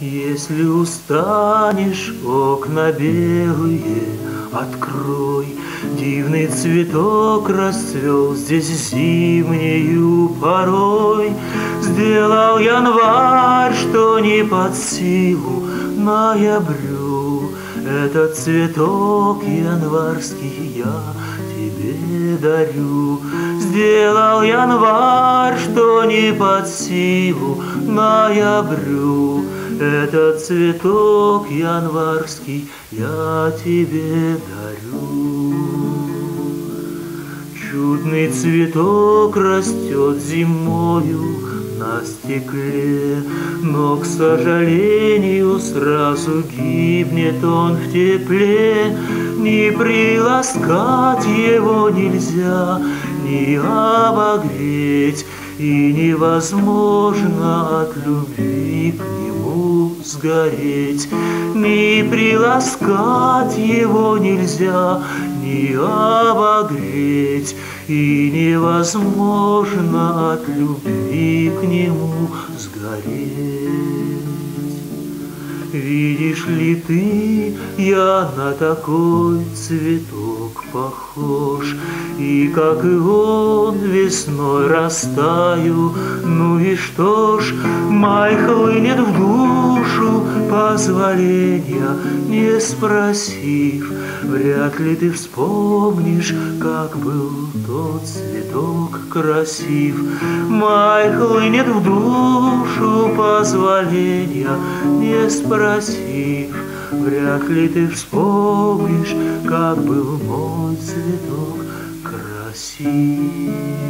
Если устанешь, окна белые открой. Дивный цветок расцвел здесь зимнею порой. Сделал январь, что не под силу ноябрю. Этот цветок январский я тебе дарю. Сделал январь, что не под силу ноябрю. Этот цветок январский я тебе дарю. Чудный цветок растет зимою на стекле, Но, к сожалению, сразу гибнет он в тепле. Не приласкать его нельзя, не обогреть, И невозможно от любви к нему сгореть. Не приласкать его нельзя, не обогреть, И невозможно от любви к нему сгореть. Видишь ли ты, я на такой цветок похож, И как и он весной растаю, Ну и что ж, май хлынет в душу, Позволения не спросив, Вряд ли ты вспомнишь, как был тот цветок красив. Май хлынет в душу, позволения не спросив, Вряд ли ты вспомнишь, как был мой цветок красив.